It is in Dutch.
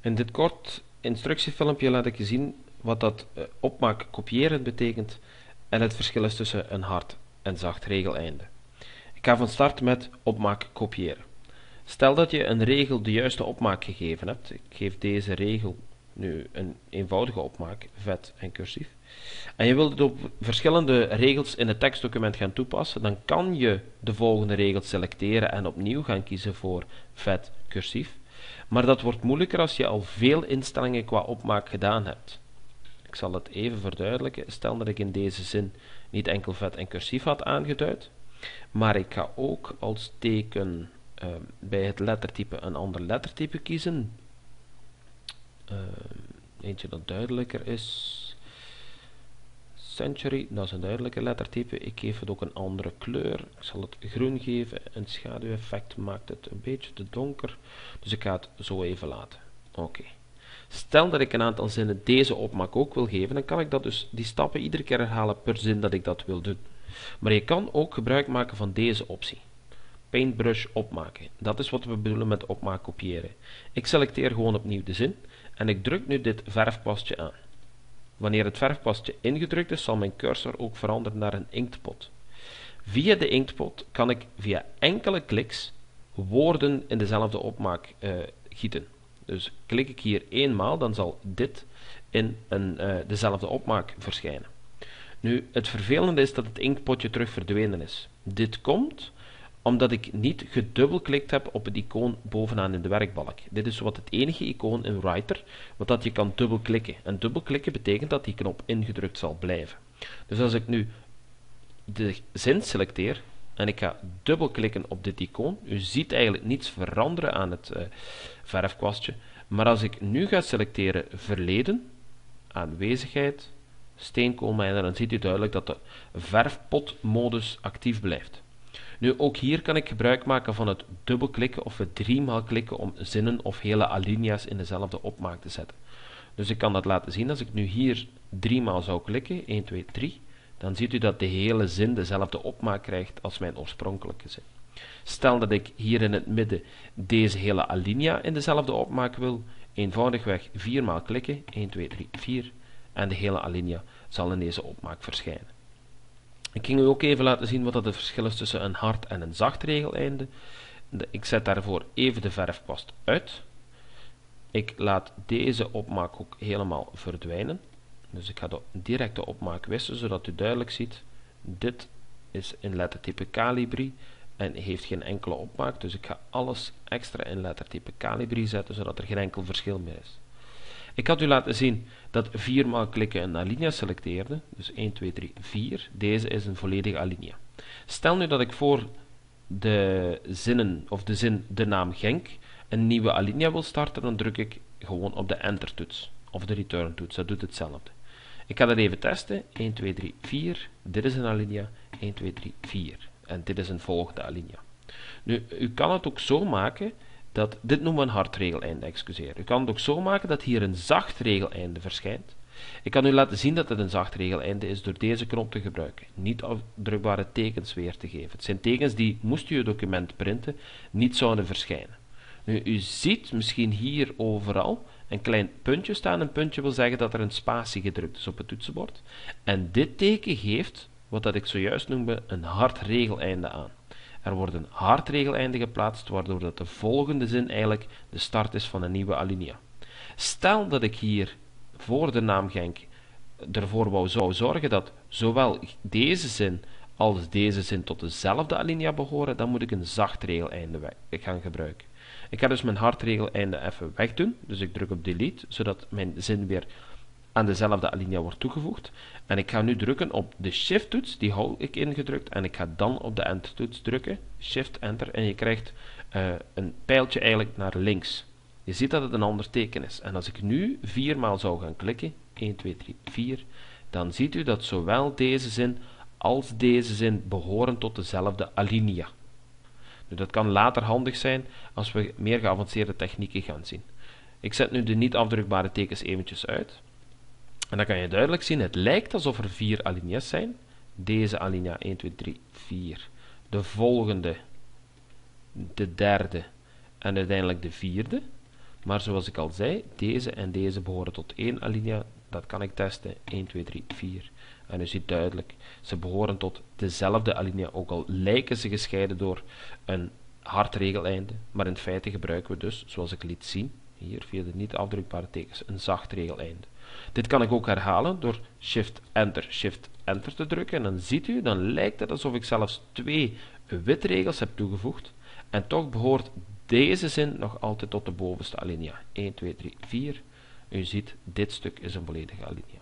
In dit kort instructiefilmpje laat ik je zien wat dat uh, opmaak kopiëren betekent en het verschil is tussen een hard en zacht regeleinde. Ik ga van start met opmaak kopiëren. Stel dat je een regel de juiste opmaak gegeven hebt. Ik geef deze regel nu een eenvoudige opmaak, vet en cursief. En je wilt het op verschillende regels in het tekstdocument gaan toepassen, dan kan je de volgende regels selecteren en opnieuw gaan kiezen voor vet cursief. Maar dat wordt moeilijker als je al veel instellingen qua opmaak gedaan hebt. Ik zal het even verduidelijken. Stel dat ik in deze zin niet enkel vet en cursief had aangeduid, maar ik ga ook als teken uh, bij het lettertype een ander lettertype kiezen. Uh, eentje dat duidelijker is. Century, dat is een duidelijke lettertype. Ik geef het ook een andere kleur. Ik zal het groen geven. Een schaduweffect maakt het een beetje te donker. Dus ik ga het zo even laten. Oké. Stel dat ik een aantal zinnen deze opmaak ook wil geven, dan kan ik dat dus die stappen iedere keer herhalen per zin dat ik dat wil doen. Maar je kan ook gebruik maken van deze optie. Paintbrush opmaken. Dat is wat we bedoelen met opmaak kopiëren. Ik selecteer gewoon opnieuw de zin en ik druk nu dit verfpastje aan. Wanneer het verfpastje ingedrukt is, zal mijn cursor ook veranderen naar een inktpot. Via de inktpot kan ik via enkele kliks woorden in dezelfde opmaak uh, gieten. Dus klik ik hier eenmaal, dan zal dit in een, uh, dezelfde opmaak verschijnen. Nu, het vervelende is dat het inktpotje terug verdwenen is. Dit komt omdat ik niet gedubbelklikt heb op het icoon bovenaan in de werkbalk. Dit is wat het enige icoon in Writer wat dat je kan dubbelklikken. En dubbelklikken betekent dat die knop ingedrukt zal blijven. Dus als ik nu de zin selecteer en ik ga dubbelklikken op dit icoon, u ziet eigenlijk niets veranderen aan het uh, verfkwastje, maar als ik nu ga selecteren verleden, aanwezigheid, steenkoolmijnen, dan ziet u duidelijk dat de verfpotmodus actief blijft. Nu, ook hier kan ik gebruik maken van het dubbelklikken of het driemaal klikken om zinnen of hele alinea's in dezelfde opmaak te zetten. Dus ik kan dat laten zien. Als ik nu hier driemaal zou klikken, 1, 2, 3, dan ziet u dat de hele zin dezelfde opmaak krijgt als mijn oorspronkelijke zin. Stel dat ik hier in het midden deze hele alinea in dezelfde opmaak wil, eenvoudigweg viermaal klikken, 1, 2, 3, 4, en de hele alinea zal in deze opmaak verschijnen. Ik ging u ook even laten zien wat het verschil is tussen een hard en een zacht regeleinde. Ik zet daarvoor even de verfkwast uit. Ik laat deze opmaak ook helemaal verdwijnen. Dus ik ga de directe opmaak wissen, zodat u duidelijk ziet, dit is in lettertype Calibri en heeft geen enkele opmaak. Dus ik ga alles extra in lettertype Calibri zetten, zodat er geen enkel verschil meer is. Ik had u laten zien dat viermaal klikken een alinea selecteerde. Dus 1, 2, 3, 4. Deze is een volledige alinea. Stel nu dat ik voor de zinnen of de zin de naam Genk een nieuwe alinea wil starten, dan druk ik gewoon op de enter toets of de return toets. Dat doet hetzelfde. Ik ga dat even testen. 1, 2, 3, 4. Dit is een alinea. 1, 2, 3, 4. En dit is een volgende alinea. Nu, u kan het ook zo maken dat, dit noemen we een hard regeleinde, excuseer. U kan het ook zo maken dat hier een zacht regeleinde verschijnt. Ik kan u laten zien dat het een zacht regeleinde is door deze knop te gebruiken. Niet afdrukbare tekens weer te geven. Het zijn tekens die, moest u uw document printen, niet zouden verschijnen. Nu, u ziet misschien hier overal een klein puntje staan. Een puntje wil zeggen dat er een spatie gedrukt is op het toetsenbord. En dit teken geeft, wat dat ik zojuist noemde, een hard regeleinde aan. Er wordt een hardregeleinde geplaatst, waardoor dat de volgende zin eigenlijk de start is van een nieuwe alinea. Stel dat ik hier voor de naam Genk ervoor wou zou zorgen dat zowel deze zin als deze zin tot dezelfde alinea behoren, dan moet ik een zacht regeleinde gaan gebruiken. Ik ga dus mijn hardregeleinde even wegdoen, dus ik druk op delete, zodat mijn zin weer aan dezelfde alinea wordt toegevoegd. En ik ga nu drukken op de Shift-toets, die hou ik ingedrukt, en ik ga dan op de Enter-toets drukken, Shift-Enter, en je krijgt uh, een pijltje eigenlijk naar links. Je ziet dat het een ander teken is. En als ik nu viermaal zou gaan klikken, 1, 2, 3, 4, dan ziet u dat zowel deze zin als deze zin behoren tot dezelfde alinea. Dat kan later handig zijn als we meer geavanceerde technieken gaan zien. Ik zet nu de niet afdrukbare tekens eventjes uit. En dan kan je duidelijk zien, het lijkt alsof er vier alinea's zijn. Deze alinea 1, 2, 3, 4. De volgende, de derde en uiteindelijk de vierde. Maar zoals ik al zei, deze en deze behoren tot één alinea. Dat kan ik testen. 1, 2, 3, 4. En u ziet duidelijk, ze behoren tot dezelfde alinea, ook al lijken ze gescheiden door een hard regeleinde. Maar in feite gebruiken we dus, zoals ik liet zien, hier via de niet afdrukbare tekens, een zacht regeleinde. Dit kan ik ook herhalen door Shift-Enter, Shift-Enter te drukken. En dan ziet u, dan lijkt het alsof ik zelfs twee witregels heb toegevoegd. En toch behoort deze zin nog altijd tot de bovenste alinea. 1, 2, 3, 4. U ziet, dit stuk is een volledige alinea.